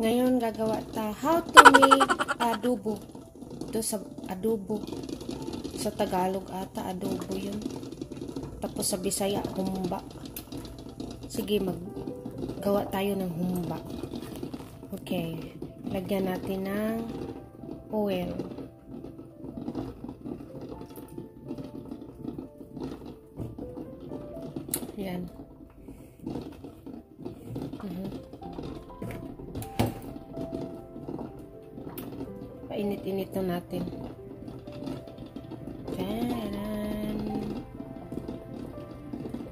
Ngayon gagawa ta how to make adobo. Ito sa adobo. Sa Tagalog ata adobo 'yun. Tapos sa Bisaya humba. Sige, maggawa tayo ng humba. Okay. Lagyan natin ng oil. Painit-init na natin. Tararan.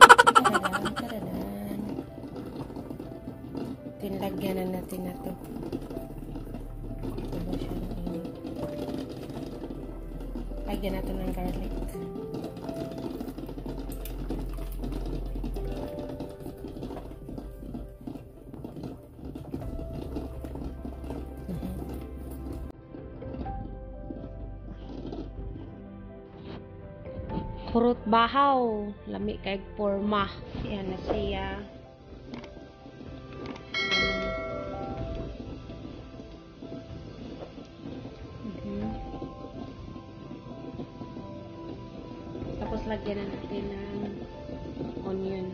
Tararan, tararan. Tinlagyan na natin na to. Lagyan natin ng garlic. Kurot bahaw. Lami kay porma. Yan na siya. Mhm. Tapos lagyan na natin ng onion.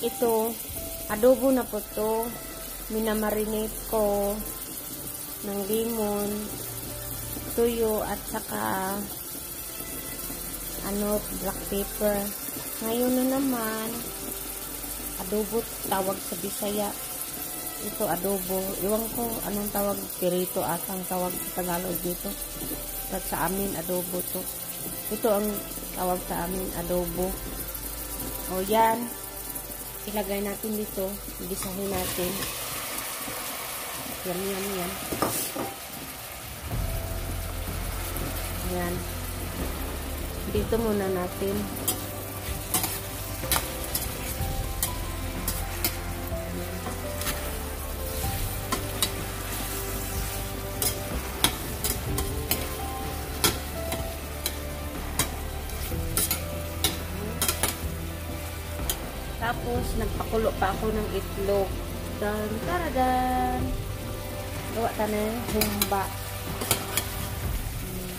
Ito, adobo na po to. Minamarinate ko ng limon, tuyo, at saka ano, black pepper. Ngayon na naman, adobo tawag sa Bisaya. Ito adobo. Iwan ko anong tawag pirito at ang tawag sa Tagalog dito. At sa amin adobo to. Ito ang tawag sa amin adobo. O yan, ilagay natin dito, ibisahin natin. Yan, yan, yan. Yan. Dito muna natin. Tapos, nagpakulo pa ako ng itlog. Dan, taradan. Gawa ta na humba. Hmm.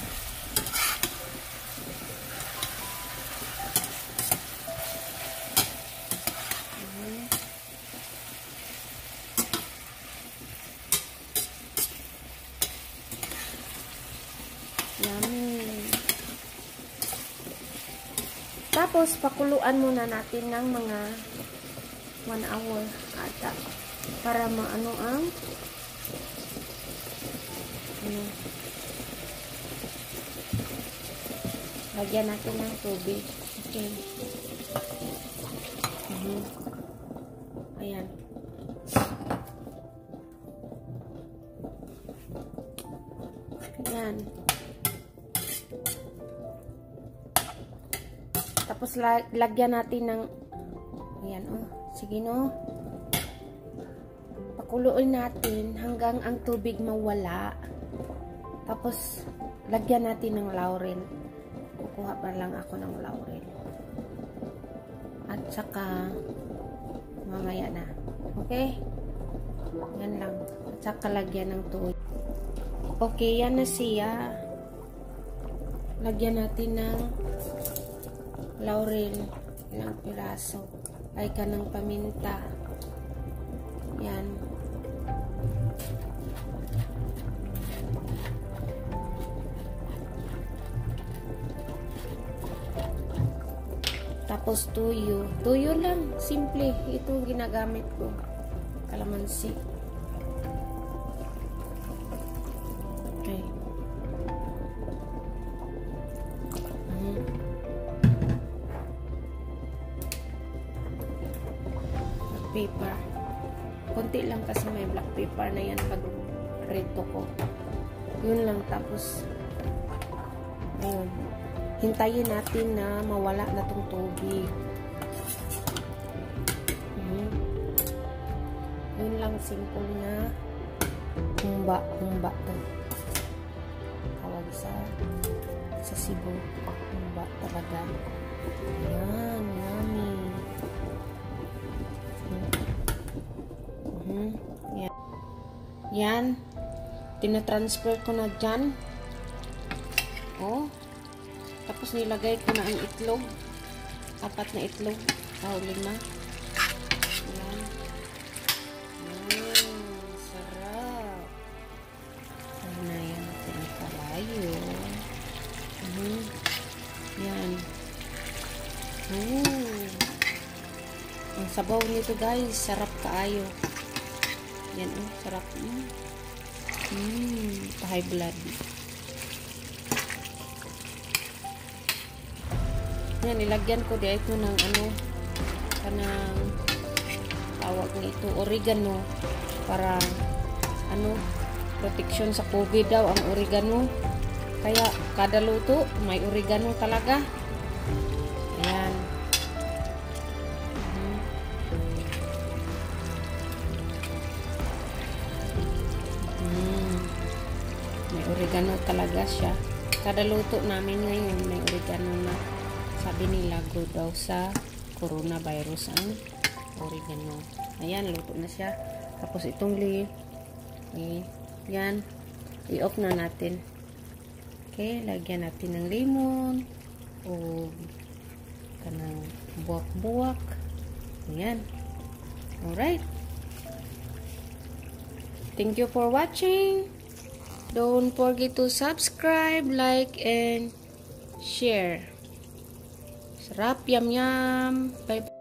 Hmm. Yummy. Tapos, pakuluan muna natin ng mga 1 hour ata para maano ang ano, lagyan natin ng tubig. Okay. Mhm. Ayan. Ayan. Tapos lag lagyan natin ng ayan oh. Sige no. Pakuluin natin hanggang ang tubig mawala. Tapos lagyan natin ng laurel. Kukuha pa lang ako ng laurel. At saka mamaya na. Okay? Yan lang. At saka lagyan ng tubig. Okay, yan na siya. Lagyan natin ng laurel ilang piraso. Ay kanang paminta. Yan. Tapos tuyo. Tuyo lang. Simple. Ito ginagamit ko. Kalamansi Konti lang kasi may black pepper na yan pag rito ko. Yun lang. Tapos, ayun. Hintayin natin na mawala na tong tubig. Hmm. Yun lang simple na humba, humba to. Tawag sa sa Cebu. Humba talaga. Ayan, yummy. Mm Yan. Yan. Tinatransfer ko na dyan. Oh. Tapos nilagay ko na ang itlog. Apat na itlog. Oh, lima. Yan. Yan. Sarap. Ano na yan. Tinakalayo. Uh -huh. Yan. Oh. Ang sabaw nito guys. Sarap kaayo. Yan oh. Sarap. Mm. Mm. Pa-high blood. Yan, nilagyan ko dito ng ano, kanang tawag nito, oregano, para, ano, protection sa COVID daw ang oregano. Kaya, kada luto, may oregano talaga. Oregano talaga siya. Kada luto namin ngayon, may oregano na. Sabi nila, go daw sa coronavirus ang oregano. Ayan, luto na siya. Tapos itong li, eh, yan, i-off na natin. Okay, lagyan natin ng lemon o kanang buwak-buwak. Ayan. Alright. Thank you for watching. Don't forget to subscribe, like, and share. Sarap, yum yum. Bye.